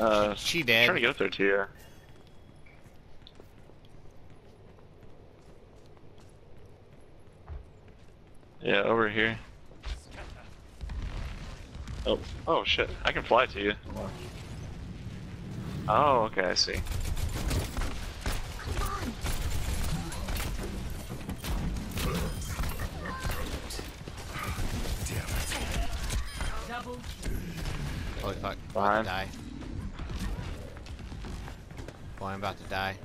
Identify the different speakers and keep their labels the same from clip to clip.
Speaker 1: Uh,
Speaker 2: She
Speaker 1: I'm
Speaker 2: dead.
Speaker 1: trying to get up there to you. Yeah, over here. Oh, oh shit! I can fly to you. Oh, okay, I see.
Speaker 2: Holy fuck. I'm about
Speaker 1: Behind.
Speaker 2: to die. Boy, I'm about to die.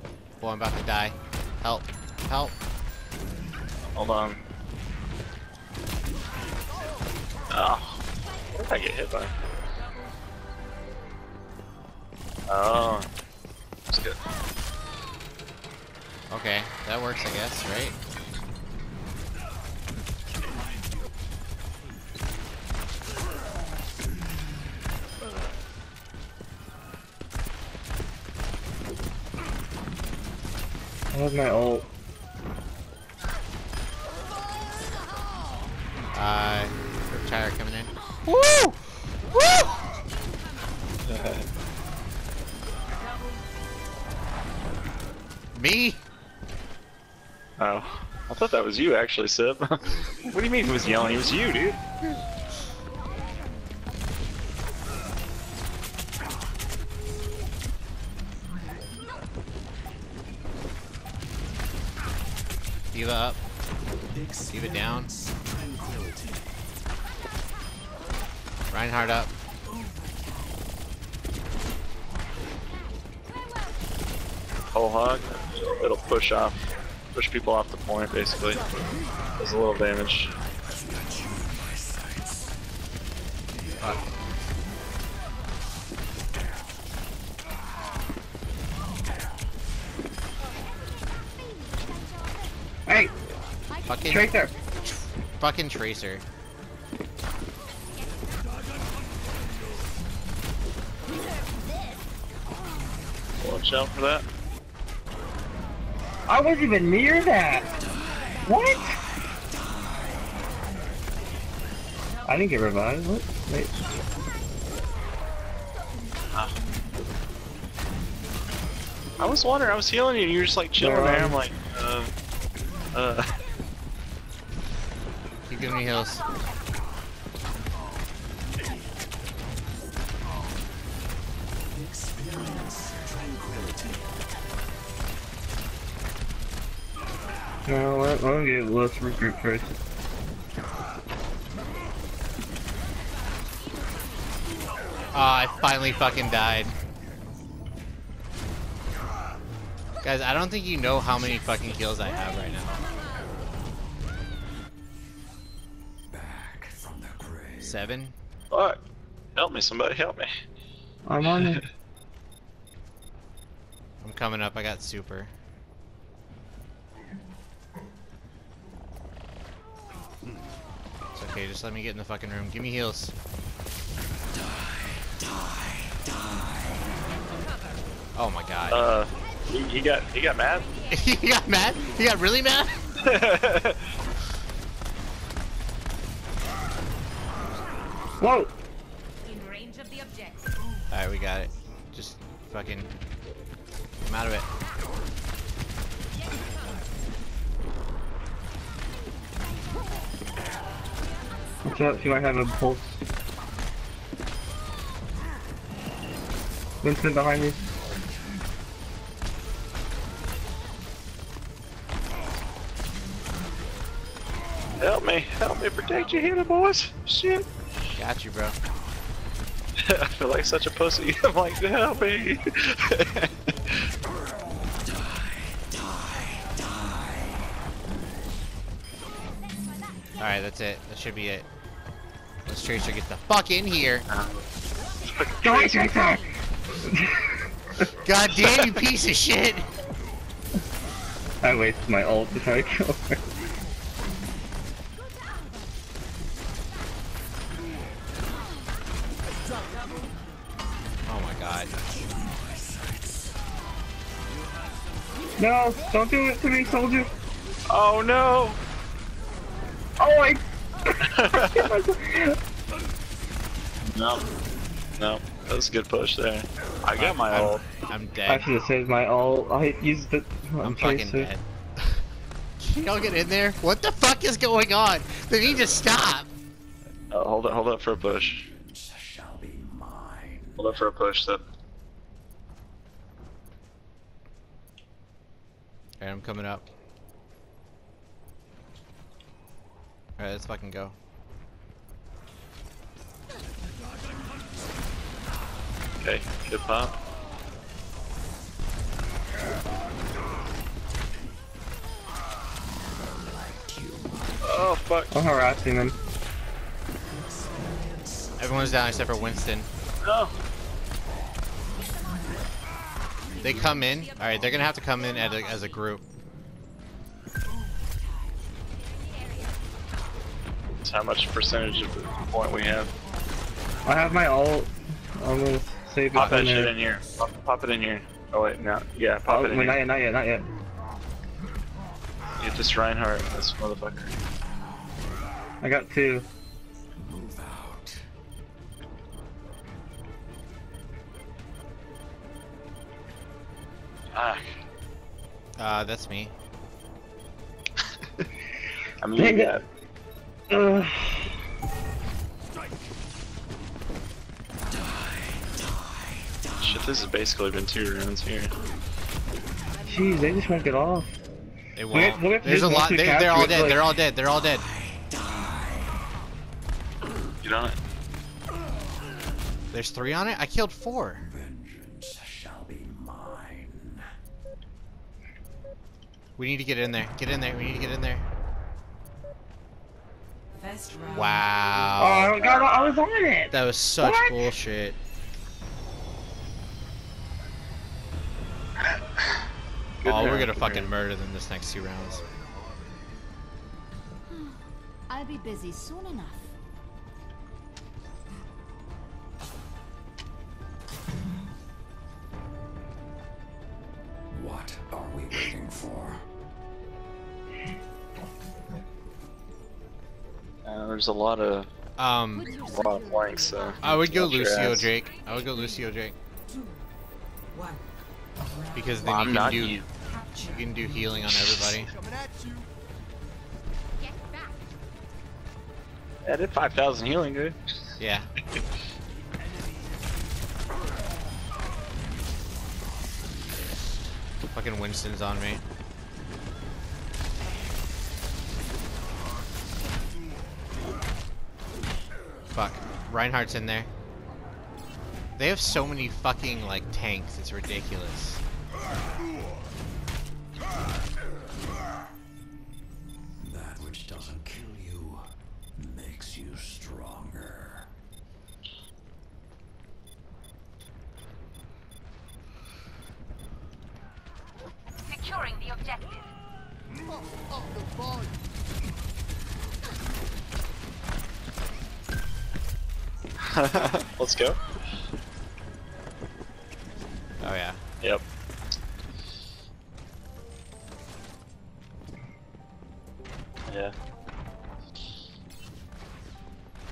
Speaker 2: Boy, I'm about to die. Help. Help.
Speaker 1: Hold on. Oh, what did I get hit by? Oh, that's good.
Speaker 2: Okay, that works, I guess, right?
Speaker 3: Have my ult.
Speaker 2: Uh, Rip Tire coming in. Woo! Woo! Me?
Speaker 1: Oh, I thought that was you actually, Sib. what do you mean he was yelling? It was you, dude.
Speaker 2: D.Va up. D.Va down. Reinhardt up.
Speaker 1: Whole hog. It'll push off, push people off the point, basically. Does a little damage.
Speaker 2: Fuck. Fucking,
Speaker 3: Tracer!
Speaker 2: fucking Tracer.
Speaker 1: Watch out for that.
Speaker 3: I wasn't even near that! What? I didn't get revived. What? Wait.
Speaker 1: I was wondering, I was healing you, and you were just like chilling there. I'm like, uh, uh.
Speaker 2: Keep giving me heals.
Speaker 3: No, let, let me get let's regroup first.
Speaker 2: Ah, I finally fucking died. Guys, I don't think you know how many fucking kills I have right now. Seven?
Speaker 1: Fuck. Help me, somebody, help me.
Speaker 3: I'm on it.
Speaker 2: I'm coming up, I got super. It's okay, just let me get in the fucking room. Give me heals. Die, die, die. Oh my god.
Speaker 1: Uh, he, he got, he got mad.
Speaker 2: he got mad? He got really mad?
Speaker 3: Whoa!
Speaker 4: In range of the objective.
Speaker 2: Alright, we got it. Just fucking come out of it.
Speaker 3: Watch out, she might have a pulse. Vincent behind me.
Speaker 1: help me, help me, protect your healer, boys. Shit.
Speaker 2: Got you, bro.
Speaker 1: I feel like such a pussy. I'm like, help me.
Speaker 2: Alright, that's it. That should be it. Let's Tracer get the fuck in here.
Speaker 3: Die, Tracer!
Speaker 2: God damn you piece of shit!
Speaker 3: I wasted my ult to try to kill her. No, don't do it to me, soldier!
Speaker 1: oh no.
Speaker 3: Oh, I...
Speaker 1: no. No, that was a good push there. I got my
Speaker 2: I'm,
Speaker 1: ult.
Speaker 2: I'm
Speaker 3: I
Speaker 2: dead.
Speaker 3: I should have saved my ult. I used the.
Speaker 2: I'm fucking dead. Can y'all get in there? What the fuck is going on? They need to stop.
Speaker 1: Uh, hold up, hold up for a push. Hold up for a push. That
Speaker 2: Alright, I'm coming up. Alright, let's fucking go.
Speaker 1: okay, good pop. Oh fuck!
Speaker 3: I'm harassing them.
Speaker 2: Everyone's down except for Winston.
Speaker 1: No.
Speaker 2: They come in. Alright, they're gonna have to come in as a, as a group.
Speaker 1: That's how much percentage of the point we have.
Speaker 3: I have my ult. I'm gonna save it
Speaker 1: Pop that shit in here. Pop, pop it in here. Oh wait, no. Yeah, pop
Speaker 3: Oh,
Speaker 1: it in
Speaker 3: wait, not yet, not yet, not yet.
Speaker 1: Get this Reinhardt, this motherfucker.
Speaker 3: I got two.
Speaker 2: Uh, that's me.
Speaker 1: I mean,
Speaker 3: Dang
Speaker 1: you
Speaker 3: it.
Speaker 1: shit. This has basically been two rounds here.
Speaker 3: Jeez, they just won't get off.
Speaker 2: They won't.
Speaker 3: We're, we're
Speaker 2: There's a lot. They, they're all dead.
Speaker 3: like-
Speaker 2: They're all dead. They're all dead.
Speaker 1: Get on it.
Speaker 2: There's three on it. I killed four. We need to get in there. Get in there. We need to get in there. Wow.
Speaker 3: Oh, God, I was on it!
Speaker 2: That was such
Speaker 3: What?
Speaker 2: bullshit.
Speaker 1: Good
Speaker 2: oh, we're gonna
Speaker 1: good
Speaker 2: fucking
Speaker 1: round.
Speaker 2: murder them this next two rounds.
Speaker 5: I'll be busy soon enough.
Speaker 1: There's a lot of
Speaker 2: Um,
Speaker 1: a lot of blanks. So
Speaker 2: I would go Lucio. Drake. I would go Lucio Drake because then
Speaker 1: Well,
Speaker 2: you
Speaker 1: I'm
Speaker 2: can do
Speaker 1: you.
Speaker 2: You can do healing on everybody.
Speaker 1: I did 5,000 healing, dude.
Speaker 2: Yeah. Fucking Winston's on me. Fuck. Reinhardt's in there. They have so many fucking like tanks, it's ridiculous.
Speaker 1: Let's go.
Speaker 2: Oh yeah.
Speaker 1: Yep. Yeah.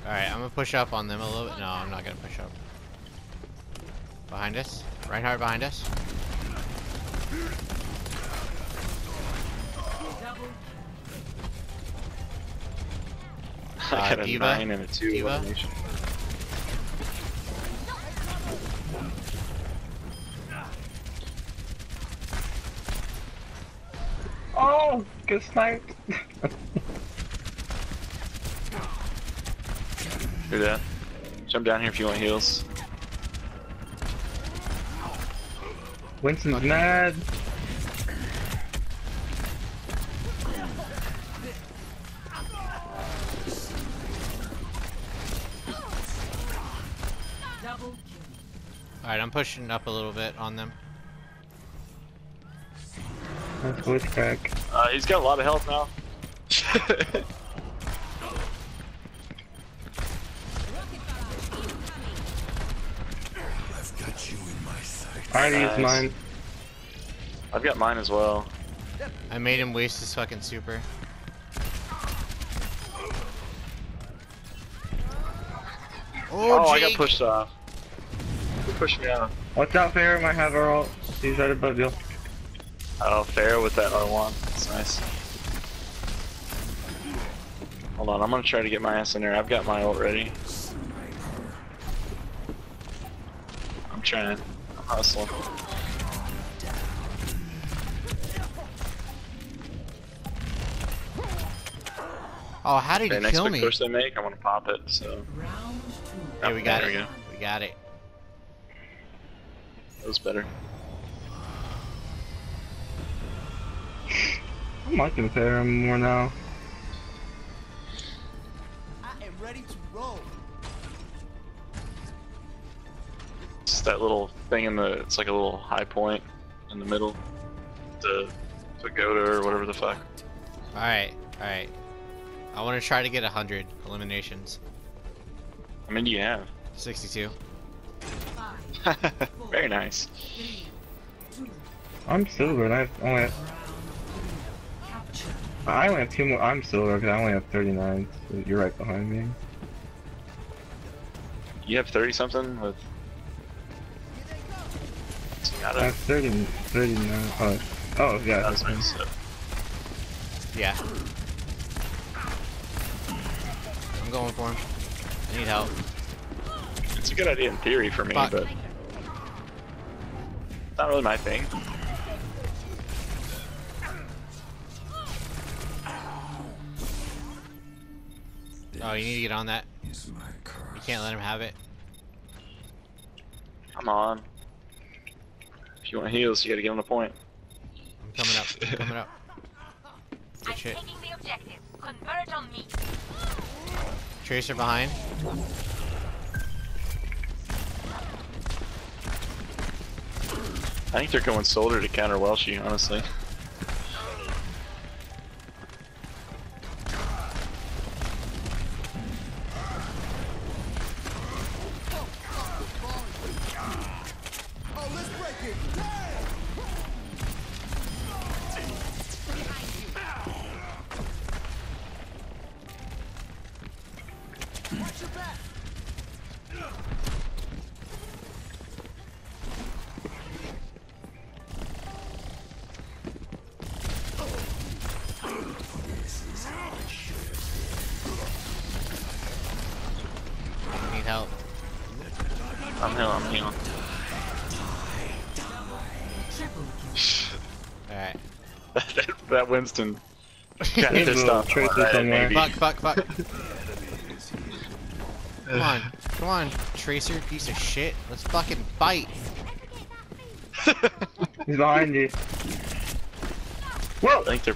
Speaker 2: Alright, I'm gonna push up on them a little bit. No, I'm not gonna push up. Behind us. Reinhardt behind us.
Speaker 1: I
Speaker 2: Uh,
Speaker 1: got a
Speaker 2: D.Va?
Speaker 1: 9 and a 2
Speaker 2: D.Va?
Speaker 1: elimination.
Speaker 3: Oh, get sniped.
Speaker 1: Do that. Jump down here if you want heals.
Speaker 3: Winston's mad.
Speaker 4: Double kill.
Speaker 2: Alright, I'm pushing up a little bit on them.
Speaker 3: That's witch crack.
Speaker 1: He's got a lot of health now.
Speaker 6: I've got you in my sight.
Speaker 3: I already used mine.
Speaker 1: I've got mine as well.
Speaker 2: I made him waste his fucking super.
Speaker 1: Oh, oh I got pushed off. push me out.
Speaker 3: Watch out, Fair might have our ult. He's right above you.
Speaker 1: Oh, fair with that R1. Nice. Hold on, I'm gonna try to get my ass in there. I've got my ult ready. I'm trying. I'm hustling.
Speaker 2: Oh, how did
Speaker 1: Okay, next
Speaker 2: kill
Speaker 1: big
Speaker 2: me?
Speaker 1: push they make, I'm gonna pop it. So.
Speaker 2: Hey, we
Speaker 1: Oh,
Speaker 2: got it.
Speaker 1: we go.
Speaker 2: We got it.
Speaker 1: that was better.
Speaker 3: I'm liking Fair more now.
Speaker 7: I am ready to roll.
Speaker 1: It's that little thing in the. It's like a little high point in the middle. The pagoda or whatever the fuck.
Speaker 2: Alright, alright. I want to try to get 100 eliminations.
Speaker 1: How many do you have.
Speaker 2: 62.
Speaker 4: Five,
Speaker 1: Very nice.
Speaker 4: three,
Speaker 3: I'm silver and I have only have,
Speaker 4: capture.
Speaker 3: I only have two more. I'm silver because I only have 39. So you're right behind me.
Speaker 1: You have 30 something with. Got
Speaker 3: I have 30, 39. Oh, oh yeah.
Speaker 1: That's nice.
Speaker 2: Yeah. I'm going for him. I need help.
Speaker 1: It's a good idea in theory for me,
Speaker 2: Fuck.
Speaker 1: but not really my thing.
Speaker 2: Oh, you need to get on that. You can't let him have it.
Speaker 1: Come on. If you want heals, you gotta get on the point.
Speaker 2: I'm coming up. I'm coming up.
Speaker 4: I'm
Speaker 2: shit.
Speaker 4: taking the objective. Converge on me.
Speaker 2: Tracer behind.
Speaker 1: I think they're going soldier to counter Welshey, honestly.
Speaker 2: Need help.
Speaker 1: I'm healing, I'm healing.
Speaker 2: Alright.
Speaker 1: that, that Winston got
Speaker 3: There's
Speaker 1: pissed off.
Speaker 3: tracer
Speaker 1: Right,
Speaker 3: somewhere.
Speaker 1: maybe.
Speaker 2: Fuck, fuck, fuck. Come on. Come on, Tracer, piece of shit. Let's fucking fight.
Speaker 3: He's behind you.
Speaker 1: I think they're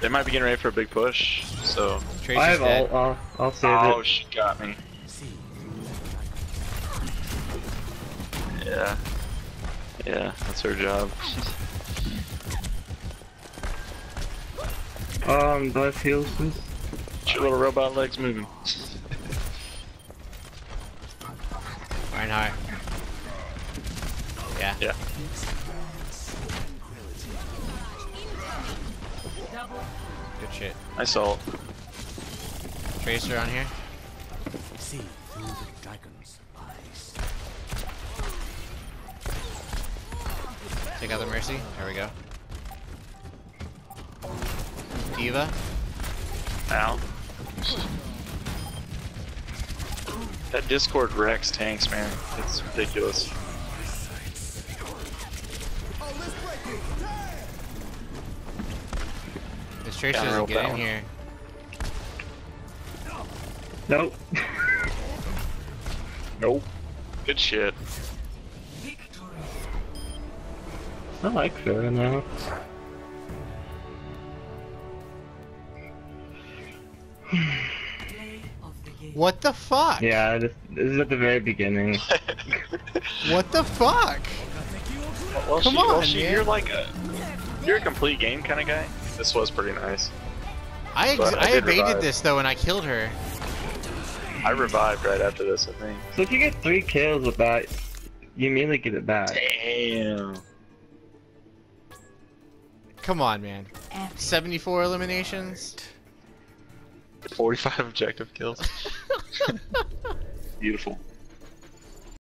Speaker 1: they might be getting ready for a big push. So
Speaker 2: Tracer's
Speaker 3: I have
Speaker 2: dead.
Speaker 3: ult. I'll, I'll save
Speaker 1: oh,
Speaker 3: it.
Speaker 1: Oh, she got me. Yeah, yeah, that's her job.
Speaker 3: Um, do I have heals, please?
Speaker 1: Get your little robot legs moving.
Speaker 2: Right Reinhardt. Yeah.
Speaker 1: Yeah.
Speaker 2: Good shit.
Speaker 1: Nice ult.
Speaker 2: Tracer on here. Take out the Mercy. There we go. D.Va.
Speaker 1: Ow. That Discord wrecks tanks, man. It's ridiculous.
Speaker 7: Oh, let's break it. Damn!
Speaker 2: This Tracer doesn't get in
Speaker 1: one.
Speaker 2: here.
Speaker 3: Nope.
Speaker 1: Nope. Good shit.
Speaker 3: I like Fair now.
Speaker 4: Play of the game.
Speaker 2: What the fuck?
Speaker 3: Yeah, this, this is at the very beginning.
Speaker 2: What the fuck?
Speaker 1: well,
Speaker 2: Come
Speaker 1: she,
Speaker 2: on,
Speaker 1: well, she,
Speaker 2: man.
Speaker 1: you're like a you're a complete game kind of guy. This was pretty nice.
Speaker 2: I ex
Speaker 1: But I
Speaker 2: I evaded
Speaker 1: revive.
Speaker 2: this though and I killed her.
Speaker 1: I revived right after this, I think.
Speaker 3: So if you get three kills with that, you immediately get it back.
Speaker 1: Damn.
Speaker 2: Come on, man.
Speaker 5: Epic.
Speaker 2: 74 eliminations?
Speaker 1: 45 objective kills. Beautiful.